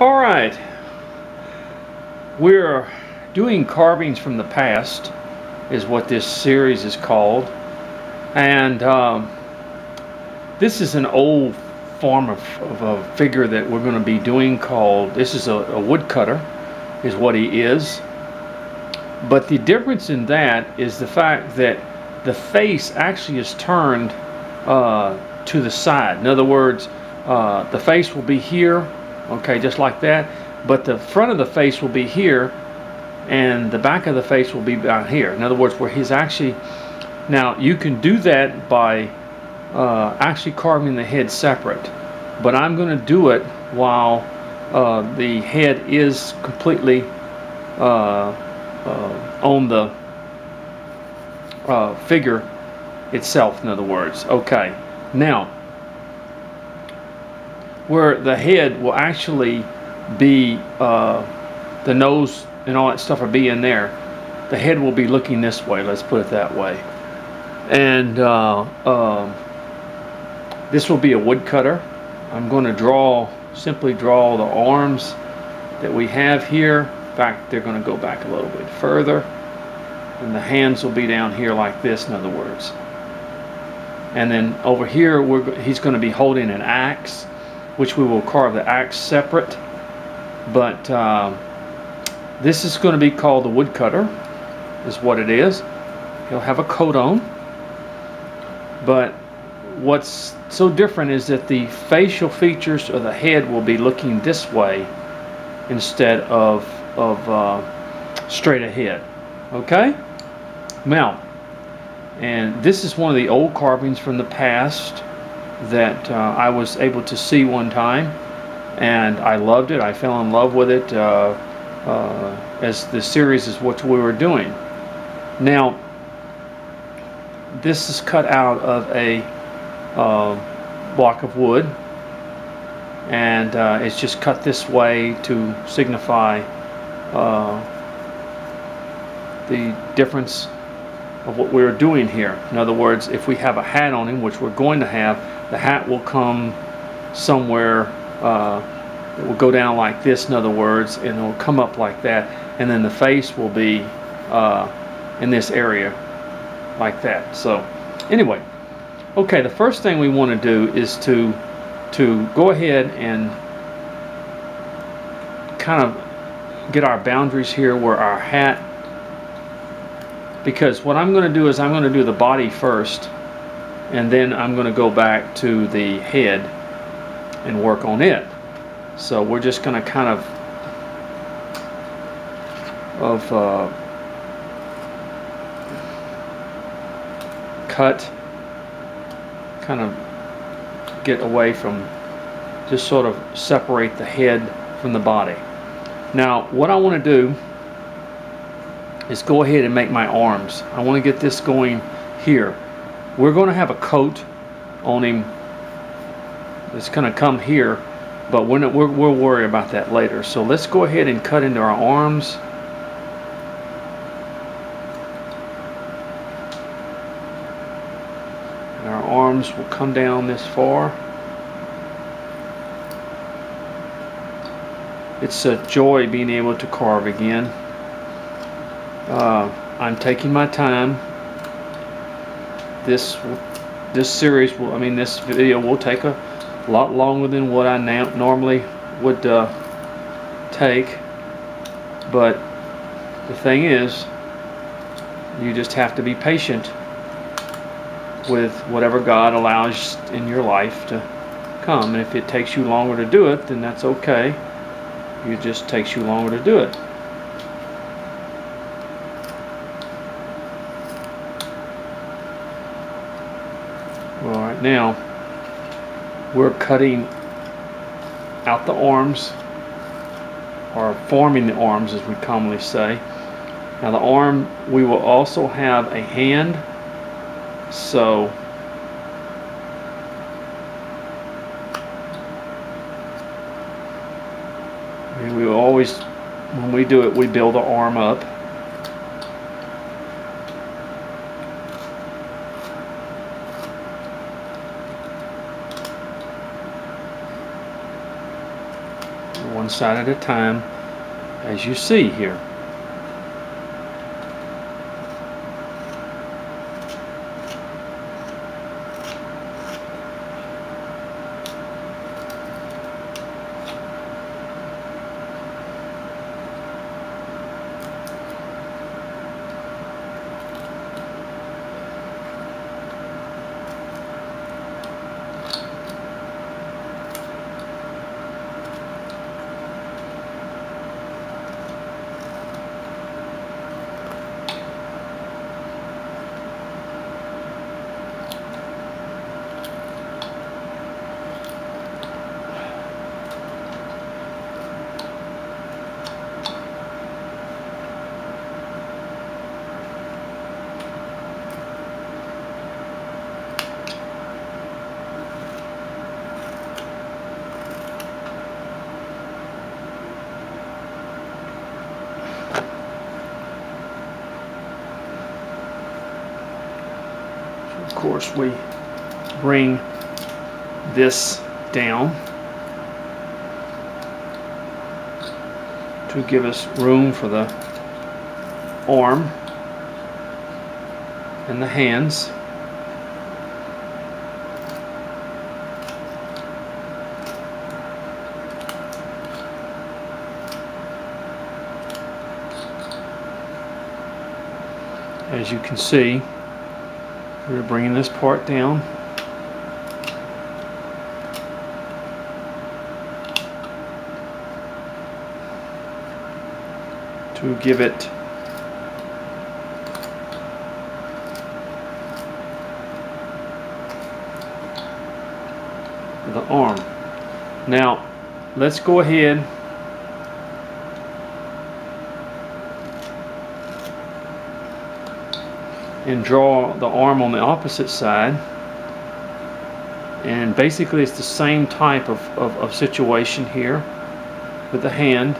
All right. We're doing carvings from the past is what this series is called. And um, this is an old form of, of, a figure that we're going to be doing called, this is a, a woodcutter is what he is. But the difference in that is the fact that the face actually is turned uh, to the side. In other words, uh, the face will be here, okay, just like that. But the front of the face will be here, and the back of the face will be down here. In other words, where he's actually. Now, you can do that by uh, actually carving the head separate, but I'm going to do it while uh, the head is completely uh, uh, on the uh, figure itself, in other words. Okay, now, where the head will actually be, uh, the nose and all that stuff will be in there, the head will be looking this way, let's put it that way. And uh, um, this will be a woodcutter. I'm going to draw, simply draw the arms that we have here In fact, they're going to go back a little bit further. And the hands will be down here like this, in other words. And then over here, he's going to be holding an axe, which we will carve the axe separate. But uh, this is going to be called the woodcutter, is what it is. He'll have a coat on. But what's so different is that the facial features of the head will be looking this way instead of of uh, straight ahead. Okay? Now, and this is one of the old carvings from the past that uh, I was able to see one time and I loved it. I fell in love with it uh, uh, as the series is what we were doing. Now, this is cut out of a uh, block of wood and uh, it's just cut this way to signify uh, the difference of what we're doing here. In other words, if we have a hat on him, which we're going to have, the hat will come somewhere, uh, it will go down like this, in other words, and it will come up like that, and then the face will be uh, in this area like that. So, anyway, okay, the first thing we want to do is to to go ahead and kind of get our boundaries here where our hat because what I'm going to do is I'm going to do the body first and then I'm going to go back to the head and work on it so we're just going to kind of of uh, cut kind of get away from just sort of separate the head from the body now, what I want to do is go ahead and make my arms. I want to get this going here. We're going to have a coat on him that's going to come here, but we're not, we're, we'll worry about that later. So let's go ahead and cut into our arms. And our arms will come down this far. it's a joy being able to carve again. Uh, I'm taking my time. This this series will, I mean, this video will take a lot longer than what I now normally would uh, take. But the thing is, you just have to be patient with whatever God allows in your life to come. And if it takes you longer to do it, then that's okay. It just takes you longer to do it. Well, right now, we're cutting out the arms, or forming the arms as we commonly say. Now the arm, we will also have a hand, so we always, when we do it, we build the arm up. one side at a time, as you see here. Course, we bring this down to give us room for the arm and the hands. As you can see, we're bringing this part down. To give it the arm. Now, let's go ahead and draw the arm on the opposite side. And basically it's the same type of, of, of situation here with the hand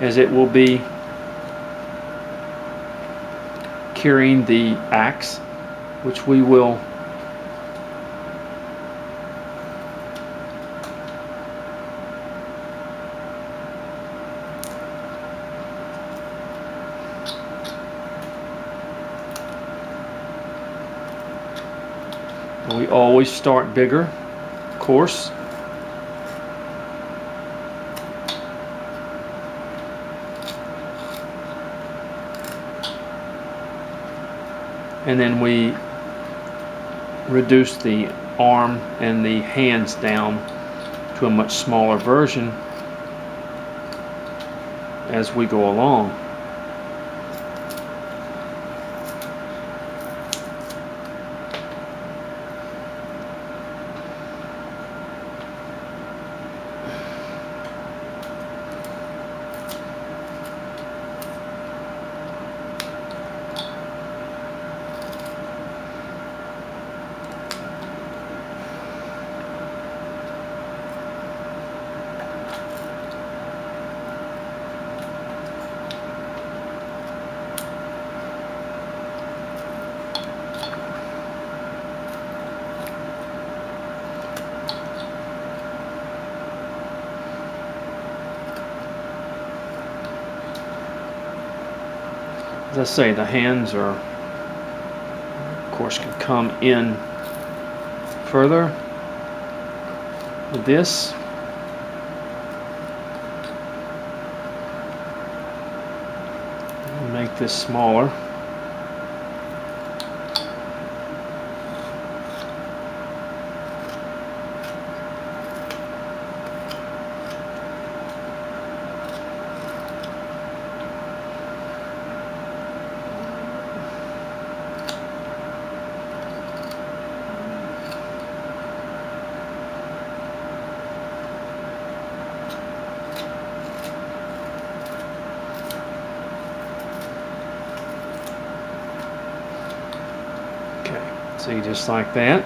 as it will be carrying the axe which we will We always start bigger, of course. And then we reduce the arm and the hands down to a much smaller version as we go along. As I say, the hands are, of course, can come in further with this. Make this smaller. See, just like that.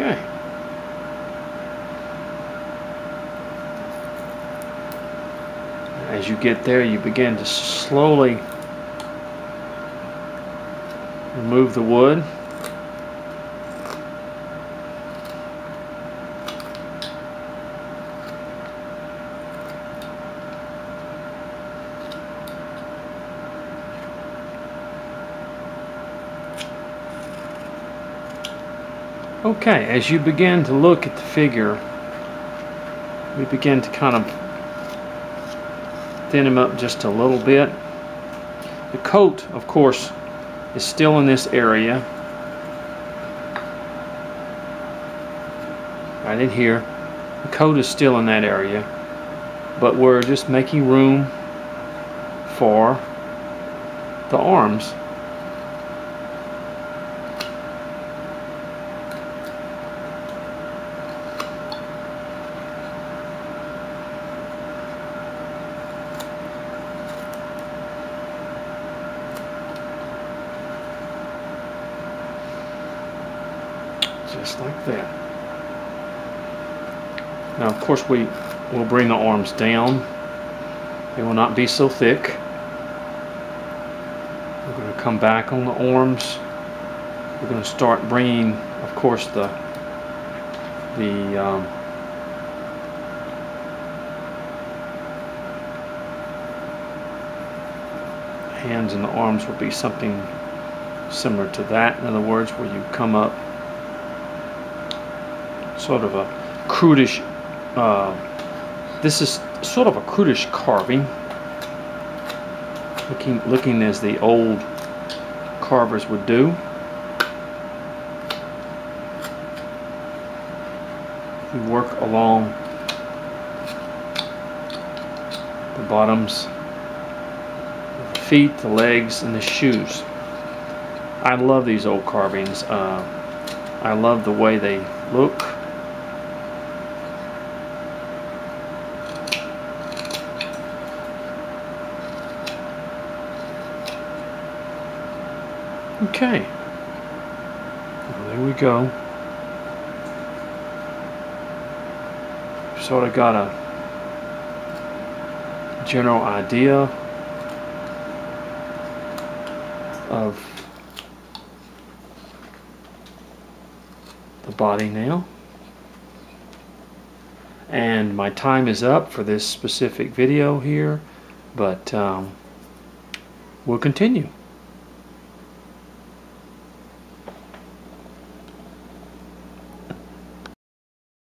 Okay. As you get there, you begin to slowly remove the wood. Okay, as you begin to look at the figure, we begin to kind of thin him up just a little bit. The coat, of course, is still in this area. Right in here. The coat is still in that area. But we're just making room for the arms. Just like that. Now of course we will bring the arms down. They will not be so thick. We're going to come back on the arms. We're going to start bringing, of course, the the um, hands and the arms will be something similar to that. In other words, where you come up sort of a crudish, uh, this is sort of a crudish carving, looking, looking as the old carvers would do. We work along the bottoms, the feet, the legs, and the shoes. I love these old carvings. Uh, I love the way they look. Okay. Well, there we go. Sort of got a general idea of the body now. And my time is up for this specific video here, but um, we'll continue.